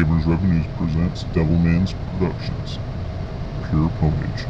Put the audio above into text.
Gamers Revenues presents Devilman's Productions. Pure Ponage.